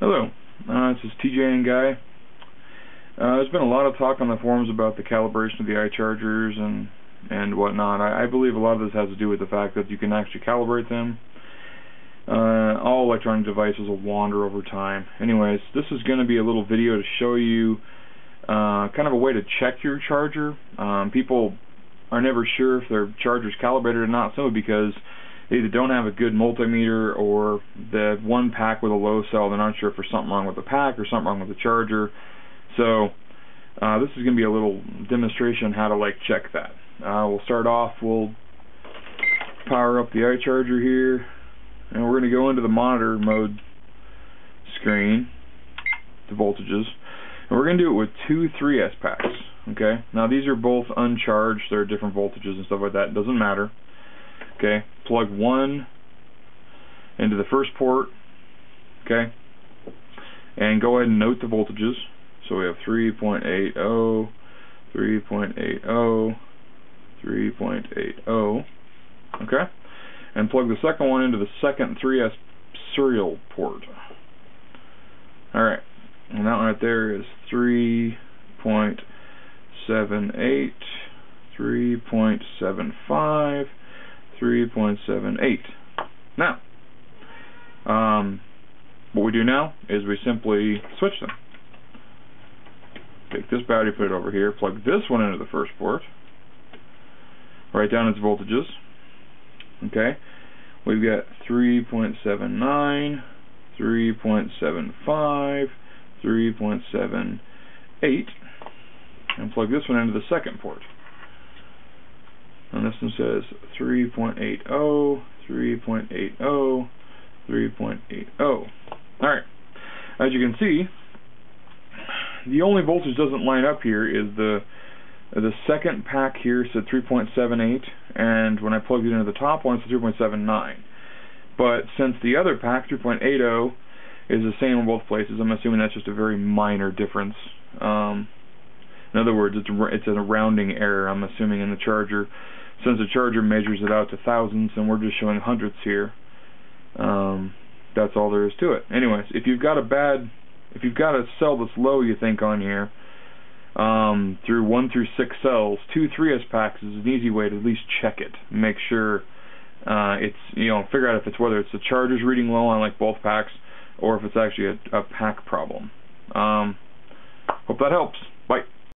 Hello, uh, this is TJ and Guy. Uh, there's been a lot of talk on the forums about the calibration of the iChargers and and whatnot. I, I believe a lot of this has to do with the fact that you can actually calibrate them. Uh, all electronic devices will wander over time. Anyways, this is going to be a little video to show you uh, kind of a way to check your charger. Um, people are never sure if their charger's calibrated or not, simply because either don't have a good multimeter or the one pack with a low cell, they're not sure if there's something wrong with the pack or something wrong with the charger. So uh, this is going to be a little demonstration on how to like check that. Uh, we'll start off, we'll power up the iCharger here, and we're going to go into the monitor mode screen, the voltages, and we're going to do it with two 3S packs. Okay, now these are both uncharged, they're different voltages and stuff like that, it doesn't matter. Okay, plug one into the first port, okay, and go ahead and note the voltages. So we have 3.80, 3.80, 3.80, okay, and plug the second one into the second 3S serial port. Alright, and that one right there is 3.78, 3.75, 3.78. Now, um, what we do now is we simply switch them. Take this battery, put it over here, plug this one into the first port, write down its voltages. Okay, we've got 3.79, 3.75, 3.78, and plug this one into the second port. And this one says 3.80, 3.80, 3.80. Alright, as you can see, the only voltage doesn't line up here is the the second pack here said 3.78, and when I plugged it into the top one, it's 3.79. But since the other pack, 3.80, is the same in both places, I'm assuming that's just a very minor difference. Um, in other words, it's it's a rounding error, I'm assuming, in the charger. Since the charger measures it out to thousands, and we're just showing hundredths here, um, that's all there is to it. Anyways, if you've got a bad if you've got a cell that's low, you think on here, um, through one through six cells, two 3S packs is an easy way to at least check it, make sure uh, it's you know figure out if it's whether it's the charger's reading low on like both packs or if it's actually a, a pack problem. Um, hope that helps. Bye.